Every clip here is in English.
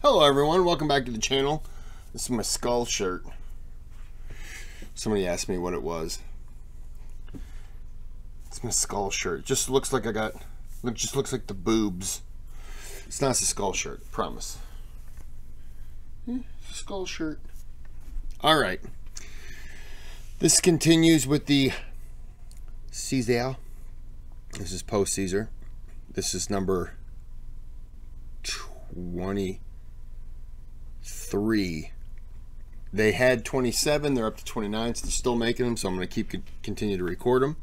Hello everyone, welcome back to the channel. This is my skull shirt. Somebody asked me what it was. It's my skull shirt. Just looks like I got, it just looks like the boobs. It's not a skull shirt, promise. Hmm, skull shirt. All right. This continues with the Caesar. This is post Caesar. This is number 23. They had 27. They're up to 29. So they're still making them. So I'm going to keep continue to record them.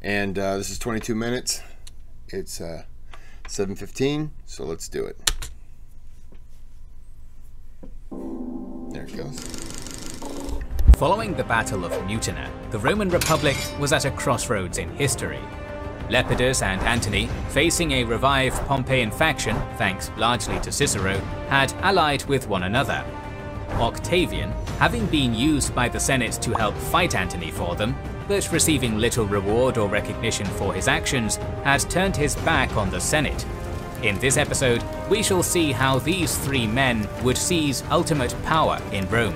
And uh, this is 22 minutes. It's uh, 7:15. So let's do it. There it goes. Following the Battle of Mutina, the Roman Republic was at a crossroads in history. Lepidus and Antony, facing a revived Pompeian faction, thanks largely to Cicero, had allied with one another. Octavian, having been used by the Senate to help fight Antony for them, but receiving little reward or recognition for his actions, had turned his back on the Senate. In this episode, we shall see how these three men would seize ultimate power in Rome.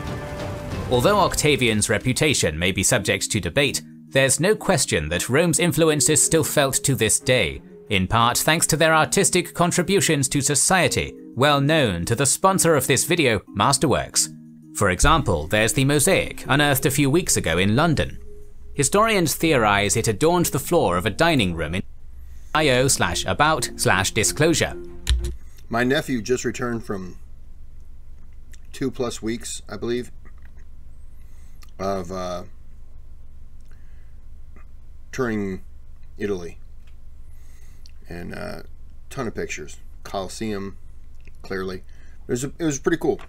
Although Octavian's reputation may be subject to debate, there's no question that Rome's influence is still felt to this day, in part thanks to their artistic contributions to society, well known to the sponsor of this video, Masterworks. For example, there's the mosaic unearthed a few weeks ago in London. Historians theorize it adorned the floor of a dining room in IO slash about slash disclosure. My nephew just returned from two plus weeks, I believe, of uh, touring Italy. And a uh, ton of pictures. Colosseum, clearly. It was, it was pretty cool.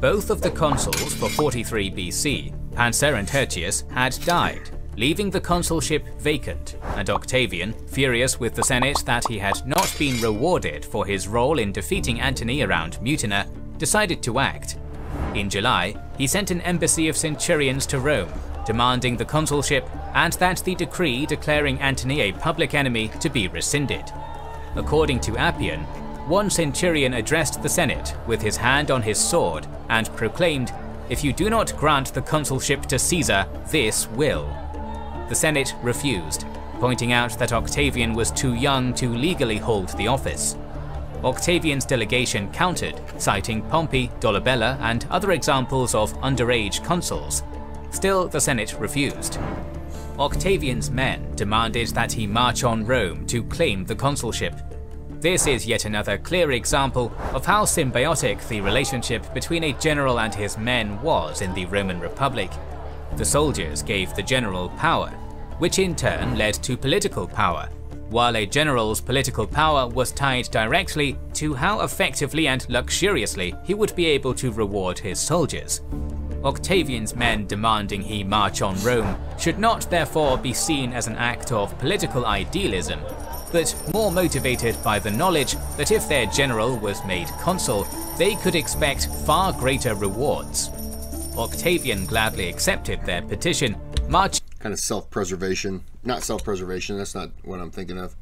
Both of the consuls for 43 BC, Pansa and Hirtius, had died, leaving the consulship vacant, and Octavian, furious with the Senate that he had not been rewarded for his role in defeating Antony around Mutina, decided to act in July, he sent an embassy of centurions to Rome, demanding the consulship and that the decree declaring Antony a public enemy to be rescinded. According to Appian, one centurion addressed the Senate with his hand on his sword and proclaimed, If you do not grant the consulship to Caesar, this will. The Senate refused, pointing out that Octavian was too young to legally hold the office. Octavian's delegation countered, citing Pompey, Dolabella, and other examples of underage consuls. Still, the Senate refused. Octavian's men demanded that he march on Rome to claim the consulship. This is yet another clear example of how symbiotic the relationship between a general and his men was in the Roman Republic. The soldiers gave the general power, which in turn led to political power, while a general's political power was tied directly to how effectively and luxuriously he would be able to reward his soldiers. Octavian's men demanding he march on Rome should not therefore be seen as an act of political idealism, but more motivated by the knowledge that if their general was made consul, they could expect far greater rewards. Octavian gladly accepted their petition, marching kind of self-preservation. Not self-preservation. That's not what I'm thinking of.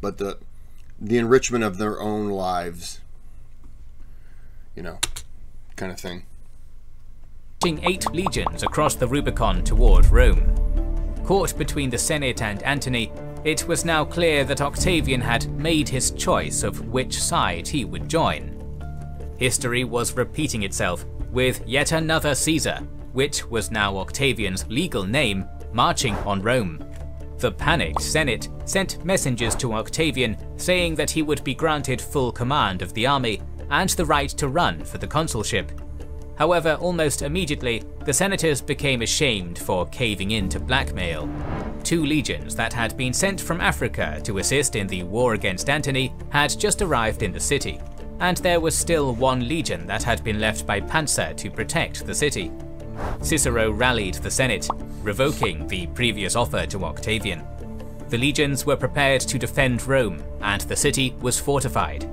But the the enrichment of their own lives. You know, kind of thing. Eight legions across the Rubicon toward Rome. Caught between the Senate and Antony, it was now clear that Octavian had made his choice of which side he would join. History was repeating itself, with yet another Caesar, which was now Octavian's legal name, marching on Rome. The panicked Senate sent messengers to Octavian saying that he would be granted full command of the army and the right to run for the consulship. However, almost immediately, the senators became ashamed for caving in to blackmail. Two legions that had been sent from Africa to assist in the war against Antony had just arrived in the city, and there was still one legion that had been left by Pansa to protect the city. Cicero rallied the Senate, revoking the previous offer to Octavian. The legions were prepared to defend Rome, and the city was fortified.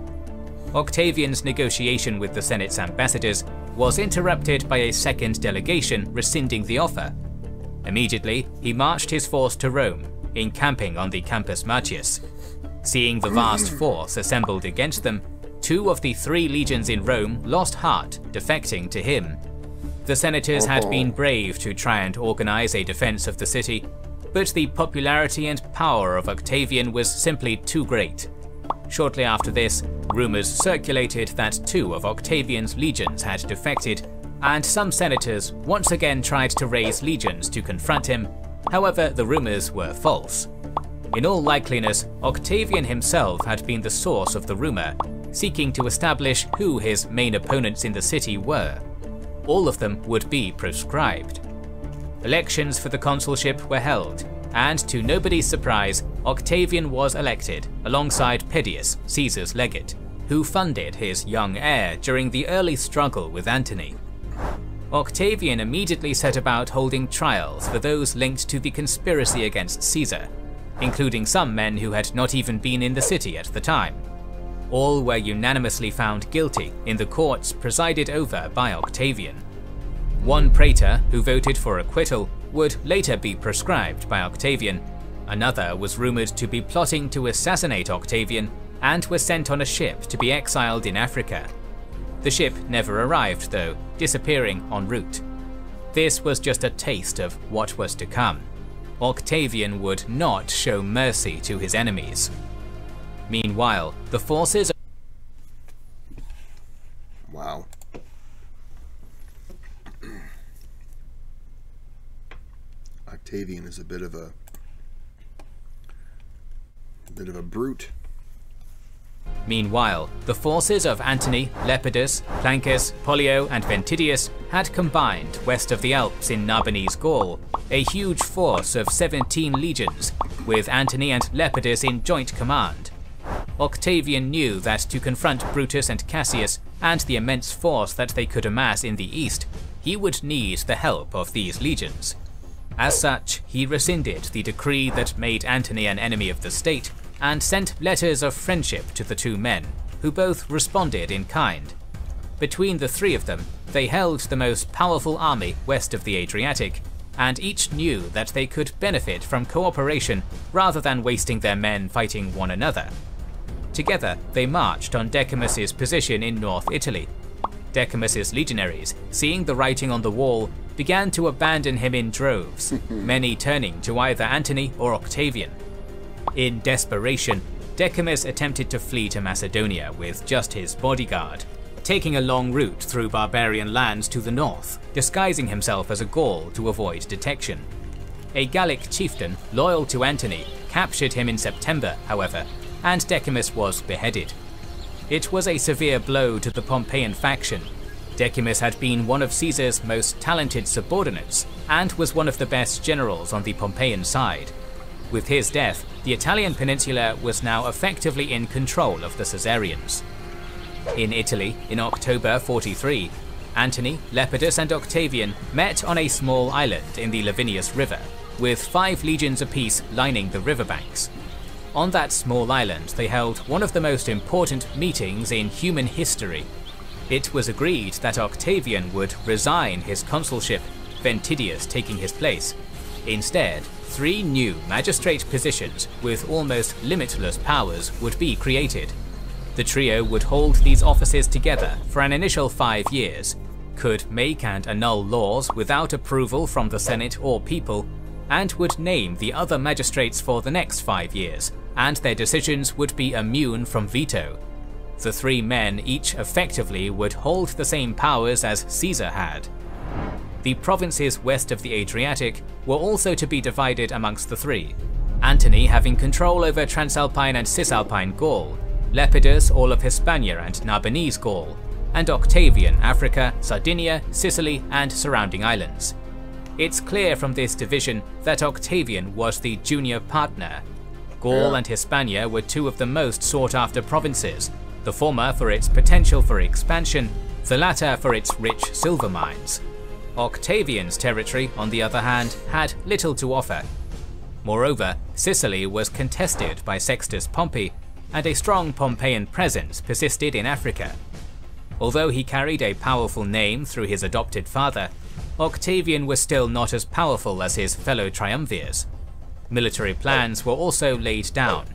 Octavian's negotiation with the Senate's ambassadors was interrupted by a second delegation rescinding the offer. Immediately, he marched his force to Rome, encamping on the Campus Martius. Seeing the vast force assembled against them, two of the three legions in Rome lost heart, defecting to him. The senators had oh. been brave to try and organize a defense of the city, but the popularity and power of Octavian was simply too great. Shortly after this, rumors circulated that two of Octavian's legions had defected, and some senators once again tried to raise legions to confront him, however the rumors were false. In all likeliness, Octavian himself had been the source of the rumor, seeking to establish who his main opponents in the city were. All of them would be proscribed. Elections for the consulship were held, and to nobody's surprise, Octavian was elected alongside Pedius, Caesar's legate, who funded his young heir during the early struggle with Antony. Octavian immediately set about holding trials for those linked to the conspiracy against Caesar, including some men who had not even been in the city at the time. All were unanimously found guilty in the courts presided over by Octavian. One praetor who voted for acquittal would later be proscribed by Octavian. Another was rumoured to be plotting to assassinate Octavian and was sent on a ship to be exiled in Africa. The ship never arrived though, disappearing en route. This was just a taste of what was to come. Octavian would not show mercy to his enemies. Meanwhile, the forces Wow. Octavian is a bit of a, a bit of a brute. Meanwhile, the forces of Antony, Lepidus, Plancus, Pollio and Ventidius had combined west of the Alps in Narbonese Gaul, a huge force of 17 legions, with Antony and Lepidus in joint command. Octavian knew that to confront Brutus and Cassius and the immense force that they could amass in the east, he would need the help of these legions. As such, he rescinded the decree that made Antony an enemy of the state and sent letters of friendship to the two men, who both responded in kind. Between the three of them, they held the most powerful army west of the Adriatic, and each knew that they could benefit from cooperation rather than wasting their men fighting one another. Together, they marched on Decimus's position in North Italy. Decimus's legionaries, seeing the writing on the wall, began to abandon him in droves, many turning to either Antony or Octavian. In desperation, Decimus attempted to flee to Macedonia with just his bodyguard, taking a long route through barbarian lands to the north, disguising himself as a Gaul to avoid detection. A Gallic chieftain, loyal to Antony, captured him in September, however, and Decimus was beheaded. It was a severe blow to the Pompeian faction. Decimus had been one of Caesar's most talented subordinates, and was one of the best generals on the Pompeian side. With his death, the Italian peninsula was now effectively in control of the Caesarians. In Italy, in October 43, Antony, Lepidus and Octavian met on a small island in the Lavinius River, with five legions apiece lining the riverbanks. On that small island, they held one of the most important meetings in human history. It was agreed that Octavian would resign his consulship, Ventidius taking his place. Instead, three new magistrate positions with almost limitless powers would be created. The trio would hold these offices together for an initial five years, could make and annul laws without approval from the Senate or people, and would name the other magistrates for the next five years, and their decisions would be immune from veto. The three men each effectively would hold the same powers as Caesar had. The provinces west of the Adriatic were also to be divided amongst the three, Antony having control over Transalpine and Cisalpine Gaul, Lepidus all of Hispania and Narbonese Gaul, and Octavian Africa, Sardinia, Sicily and surrounding islands. It's clear from this division that Octavian was the junior partner. Gaul and Hispania were two of the most sought after provinces, the former for its potential for expansion, the latter for its rich silver mines. Octavian's territory, on the other hand, had little to offer. Moreover, Sicily was contested by Sextus Pompey, and a strong Pompeian presence persisted in Africa. Although he carried a powerful name through his adopted father, Octavian was still not as powerful as his fellow triumvirs. Military plans were also laid down.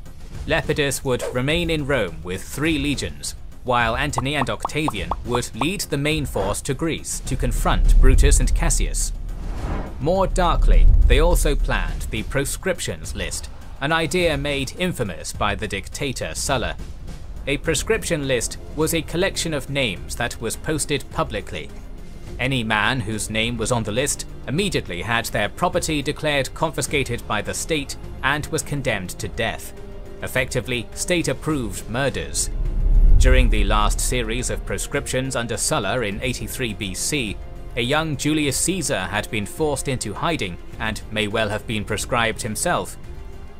Lepidus would remain in Rome with three legions, while Antony and Octavian would lead the main force to Greece to confront Brutus and Cassius. More darkly, they also planned the proscriptions list, an idea made infamous by the dictator Sulla. A proscription list was a collection of names that was posted publicly. Any man whose name was on the list immediately had their property declared confiscated by the state and was condemned to death. Effectively, state-approved murders. During the last series of proscriptions under Sulla in 83 BC, a young Julius Caesar had been forced into hiding and may well have been proscribed himself.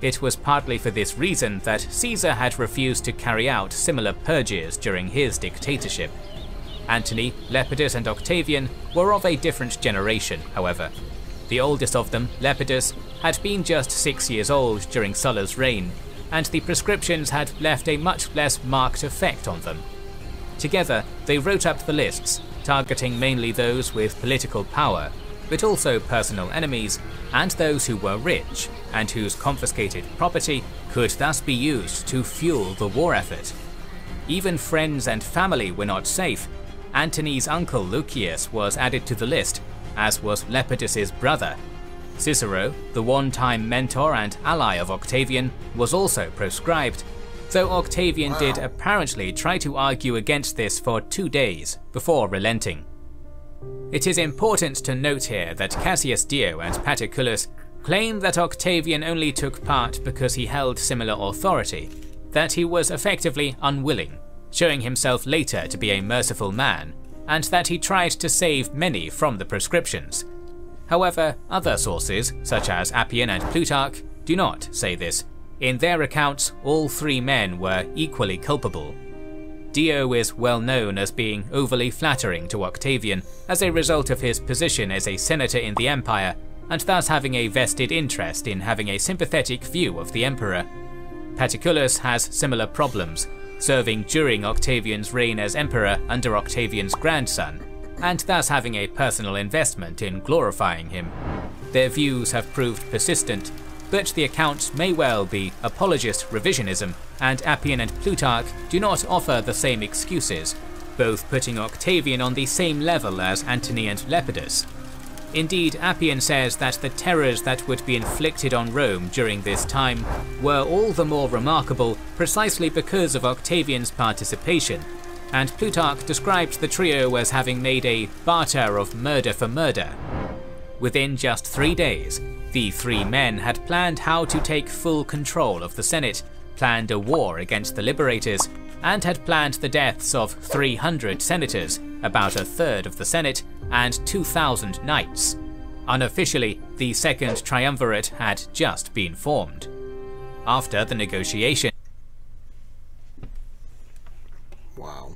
It was partly for this reason that Caesar had refused to carry out similar purges during his dictatorship. Antony, Lepidus and Octavian were of a different generation, however. The oldest of them, Lepidus, had been just six years old during Sulla's reign, and the proscriptions had left a much less marked effect on them. Together, they wrote up the lists, targeting mainly those with political power, but also personal enemies and those who were rich and whose confiscated property could thus be used to fuel the war effort. Even friends and family were not safe. Antony's uncle Lucius was added to the list, as was Lepidus's brother. Cicero, the one-time mentor and ally of Octavian, was also proscribed, though Octavian wow. did apparently try to argue against this for two days before relenting. It is important to note here that Cassius Dio and Paterculus claim that Octavian only took part because he held similar authority, that he was effectively unwilling, showing himself later to be a merciful man, and that he tried to save many from the proscriptions. However, other sources, such as Appian and Plutarch, do not say this, in their accounts, all three men were equally culpable. Dio is well known as being overly flattering to Octavian as a result of his position as a senator in the empire, and thus having a vested interest in having a sympathetic view of the emperor. Paterculus has similar problems, serving during Octavian's reign as emperor under Octavian's grandson, and thus having a personal investment in glorifying him. Their views have proved persistent but the accounts may well be apologist revisionism, and Appian and Plutarch do not offer the same excuses, both putting Octavian on the same level as Antony and Lepidus. Indeed, Appian says that the terrors that would be inflicted on Rome during this time were all the more remarkable precisely because of Octavian's participation, and Plutarch described the trio as having made a barter of murder for murder. Within just three days, the three men had planned how to take full control of the Senate, planned a war against the liberators, and had planned the deaths of 300 senators, about a third of the Senate, and 2,000 knights. Unofficially, the Second Triumvirate had just been formed. After the negotiation, Wow.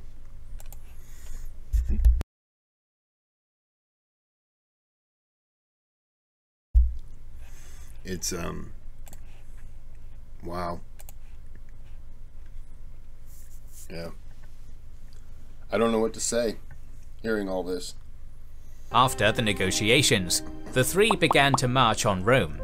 it's um wow yeah i don't know what to say hearing all this after the negotiations the three began to march on rome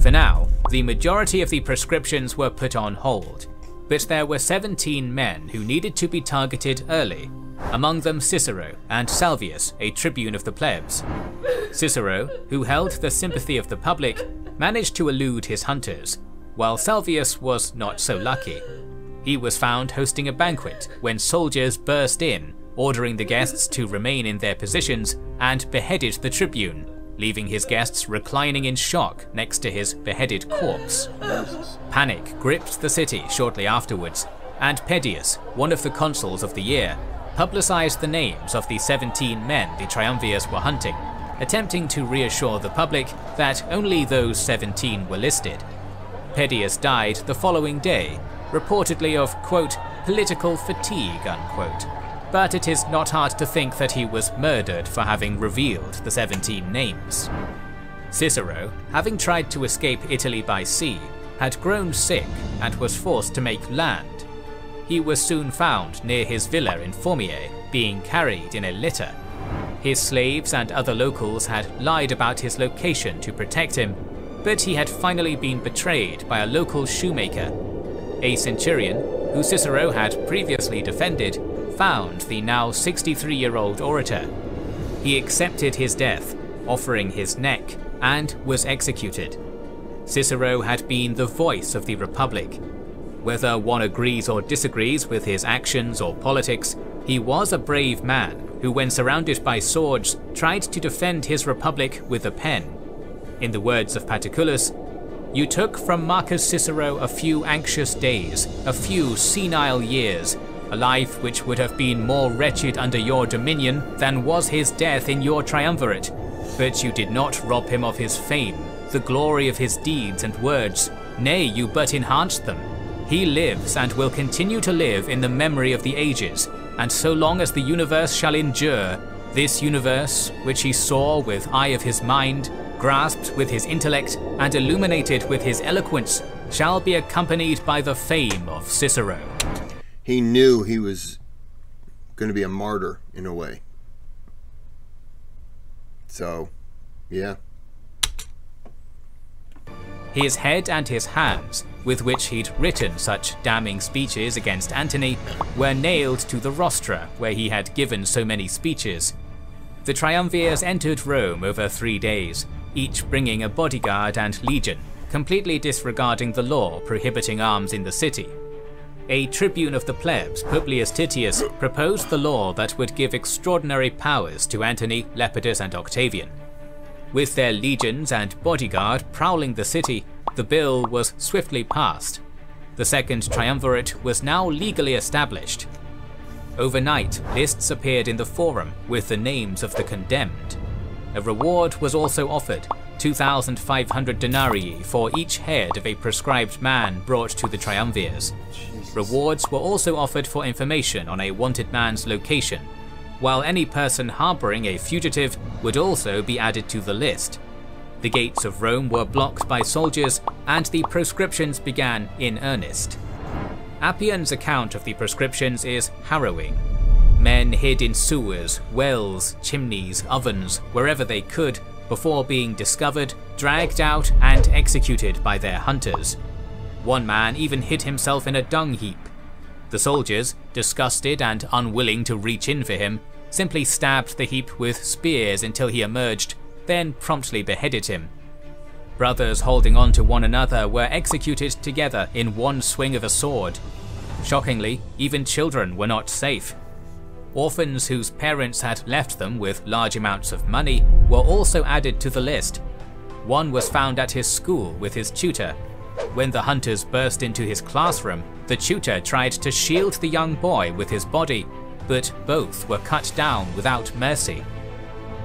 for now the majority of the proscriptions were put on hold but there were 17 men who needed to be targeted early among them Cicero and Salvius, a tribune of the plebs. Cicero, who held the sympathy of the public, managed to elude his hunters, while Salvius was not so lucky. He was found hosting a banquet when soldiers burst in, ordering the guests to remain in their positions, and beheaded the tribune, leaving his guests reclining in shock next to his beheaded corpse. Panic gripped the city shortly afterwards, and Pedius, one of the consuls of the year, publicized the names of the 17 men the Triumvirs were hunting, attempting to reassure the public that only those 17 were listed. Pedius died the following day, reportedly of, quote, political fatigue, unquote. But it is not hard to think that he was murdered for having revealed the 17 names. Cicero, having tried to escape Italy by sea, had grown sick and was forced to make land he was soon found near his villa in Formiae, being carried in a litter. His slaves and other locals had lied about his location to protect him, but he had finally been betrayed by a local shoemaker. A centurion, who Cicero had previously defended, found the now 63-year-old orator. He accepted his death, offering his neck, and was executed. Cicero had been the voice of the Republic. Whether one agrees or disagrees with his actions or politics, he was a brave man who when surrounded by swords tried to defend his republic with a pen. In the words of Paterculus, you took from Marcus Cicero a few anxious days, a few senile years, a life which would have been more wretched under your dominion than was his death in your triumvirate. But you did not rob him of his fame, the glory of his deeds and words. Nay, you but enhanced them. He lives and will continue to live in the memory of the ages, and so long as the universe shall endure, this universe, which he saw with eye of his mind, grasped with his intellect, and illuminated with his eloquence, shall be accompanied by the fame of Cicero. He knew he was going to be a martyr in a way. So, yeah. His head and his hands, with which he'd written such damning speeches against Antony, were nailed to the rostra where he had given so many speeches. The triumvirs entered Rome over three days, each bringing a bodyguard and legion, completely disregarding the law prohibiting arms in the city. A tribune of the plebs, Publius Titius, proposed the law that would give extraordinary powers to Antony, Lepidus and Octavian. With their legions and bodyguard prowling the city, the bill was swiftly passed. The Second Triumvirate was now legally established. Overnight, lists appeared in the Forum with the names of the condemned. A reward was also offered, 2,500 denarii for each head of a proscribed man brought to the triumvirs. Rewards were also offered for information on a wanted man's location, while any person harboring a fugitive would also be added to the list. The gates of Rome were blocked by soldiers, and the proscriptions began in earnest. Appian's account of the proscriptions is harrowing. Men hid in sewers, wells, chimneys, ovens, wherever they could, before being discovered, dragged out, and executed by their hunters. One man even hid himself in a dung heap. The soldiers, disgusted and unwilling to reach in for him, simply stabbed the heap with spears until he emerged, then promptly beheaded him. Brothers holding on to one another were executed together in one swing of a sword. Shockingly, even children were not safe. Orphans whose parents had left them with large amounts of money were also added to the list. One was found at his school with his tutor. When the hunters burst into his classroom, the tutor tried to shield the young boy with his body, but both were cut down without mercy.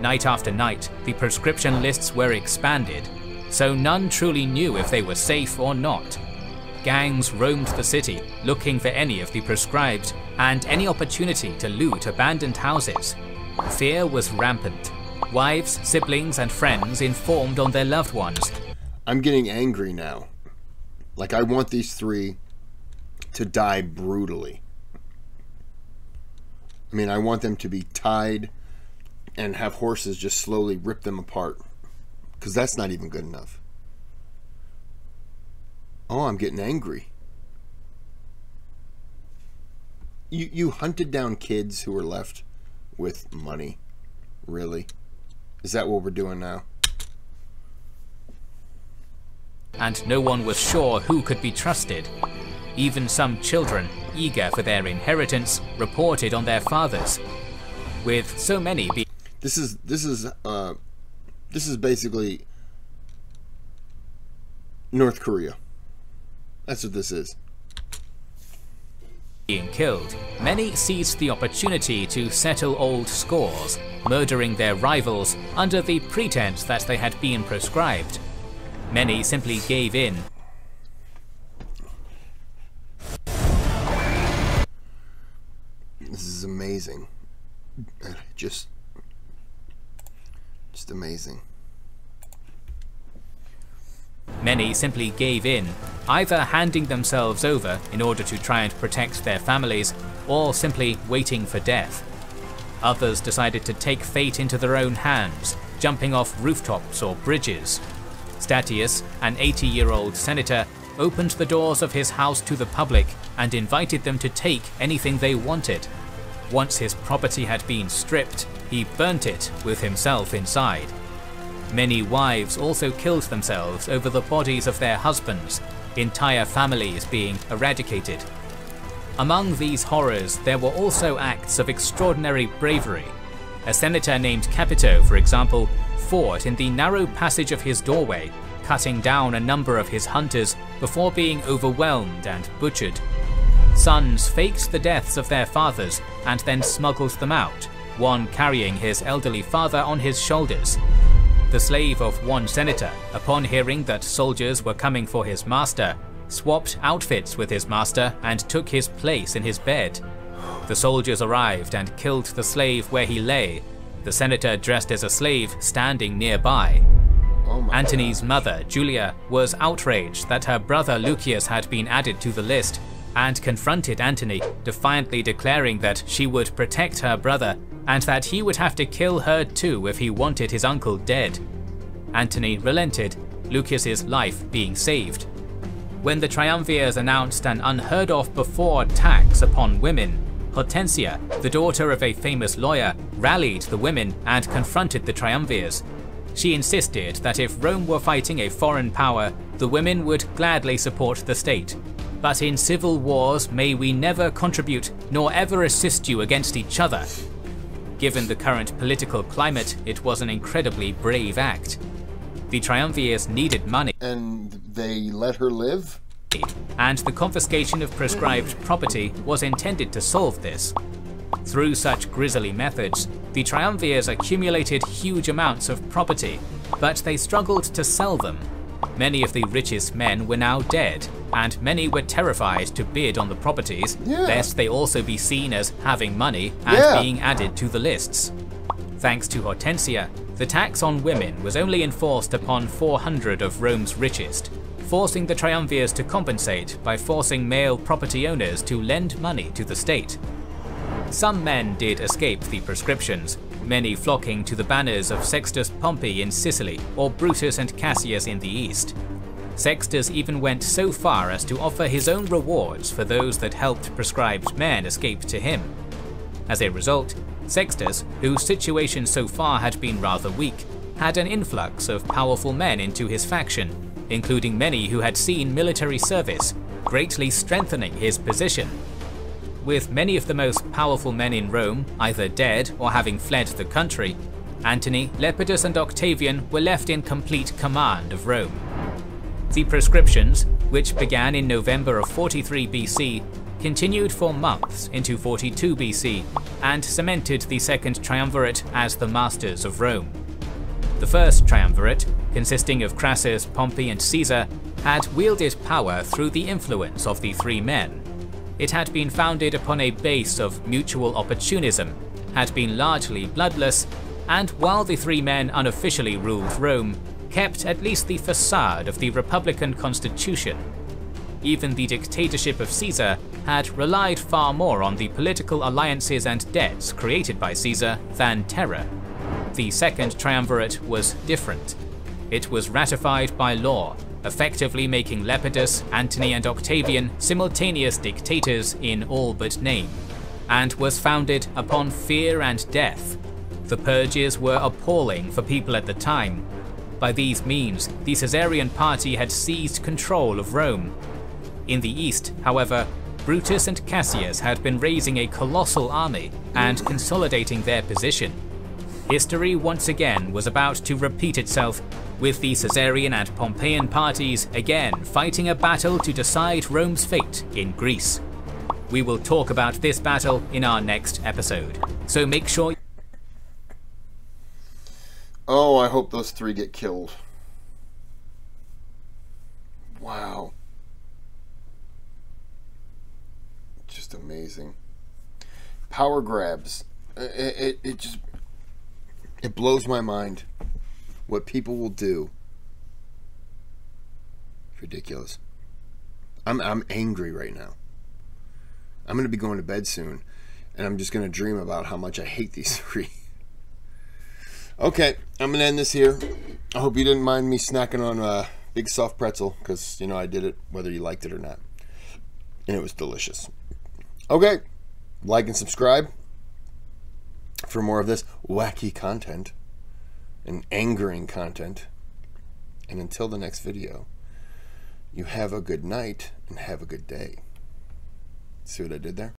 Night after night, the proscription lists were expanded, so none truly knew if they were safe or not. Gangs roamed the city, looking for any of the proscribed, and any opportunity to loot abandoned houses. Fear was rampant. Wives, siblings, and friends informed on their loved ones. I'm getting angry now. Like, I want these three to die brutally. I mean, I want them to be tied and have horses just slowly rip them apart. Because that's not even good enough. Oh, I'm getting angry. You, you hunted down kids who were left with money. Really? Is that what we're doing now? And no one was sure who could be trusted. Even some children, eager for their inheritance, reported on their fathers. With so many being this is this is uh, this is basically North Korea. That's what this is. Being killed, many seized the opportunity to settle old scores, murdering their rivals under the pretense that they had been proscribed. Many simply gave in. This is amazing. Just just amazing. Many simply gave in, either handing themselves over in order to try and protect their families, or simply waiting for death. Others decided to take fate into their own hands, jumping off rooftops or bridges. Statius, an 80-year-old senator, opened the doors of his house to the public and invited them to take anything they wanted. Once his property had been stripped, he burnt it with himself inside. Many wives also killed themselves over the bodies of their husbands, entire families being eradicated. Among these horrors, there were also acts of extraordinary bravery. A senator named Capito, for example, fought in the narrow passage of his doorway, cutting down a number of his hunters before being overwhelmed and butchered. Sons faked the deaths of their fathers and then smuggled them out, one carrying his elderly father on his shoulders. The slave of one senator, upon hearing that soldiers were coming for his master, swapped outfits with his master and took his place in his bed. The soldiers arrived and killed the slave where he lay, the senator dressed as a slave standing nearby. Oh Antony's mother, Julia, was outraged that her brother Lucius had been added to the list and confronted Antony, defiantly declaring that she would protect her brother and that he would have to kill her too if he wanted his uncle dead. Antony relented, Lucius's life being saved. When the Triumvirs announced an unheard of before tax upon women, Hortensia, the daughter of a famous lawyer, rallied the women and confronted the Triumvirs. She insisted that if Rome were fighting a foreign power, the women would gladly support the state. But in civil wars may we never contribute nor ever assist you against each other. Given the current political climate, it was an incredibly brave act. The Triumvirs needed money. And they let her live? and the confiscation of proscribed property was intended to solve this. Through such grisly methods, the Triumvirs accumulated huge amounts of property, but they struggled to sell them. Many of the richest men were now dead, and many were terrified to bid on the properties, Yeah. lest they also be seen as having money and Yeah. being added to the lists. Thanks to Hortensia, the tax on women was only enforced upon 400 of Rome's richest, forcing the Triumvirs to compensate by forcing male property owners to lend money to the state. Some men did escape the proscriptions, many flocking to the banners of Sextus Pompey in Sicily or Brutus and Cassius in the east. Sextus even went so far as to offer his own rewards for those that helped proscribed men escape to him. As a result, Sextus, whose situation so far had been rather weak, had an influx of powerful men into his faction, including many who had seen military service, greatly strengthening his position. With many of the most powerful men in Rome either dead or having fled the country, Antony, Lepidus and Octavian were left in complete command of Rome. The proscriptions, which began in November of 43 BC, continued for months into 42 BC and cemented the Second Triumvirate as the masters of Rome. The first triumvirate, consisting of Crassus, Pompey and Caesar, had wielded power through the influence of the three men. It had been founded upon a base of mutual opportunism, had been largely bloodless, and while the three men unofficially ruled Rome, kept at least the facade of the Republican constitution. Even the dictatorship of Caesar had relied far more on the political alliances and debts created by Caesar than terror. The Second Triumvirate was different. It was ratified by law, effectively making Lepidus, Antony and Octavian simultaneous dictators in all but name, and was founded upon fear and death. The purges were appalling for people at the time. By these means, the Caesarian party had seized control of Rome. In the east, however, Brutus and Cassius had been raising a colossal army and consolidating their position. History once again was about to repeat itself, with the Caesarian and Pompeian parties again fighting a battle to decide Rome's fate in Greece. We will talk about this battle in our next episode, so make sure Oh, I hope those three get killed. Wow. Just amazing. Power grabs. It, it, it just it blows my mind what people will do. Ridiculous. I'm I'm angry right now. I'm going to be going to bed soon and I'm just going to dream about how much I hate these three. Okay, I'm gonna end this here. I hope you didn't mind me snacking on a big soft pretzel because you know I did it whether you liked it or not, and it was delicious. Okay, like and subscribe for more of this wacky content and angering content. And until the next video, you have a good night and have a good day. See what I did there?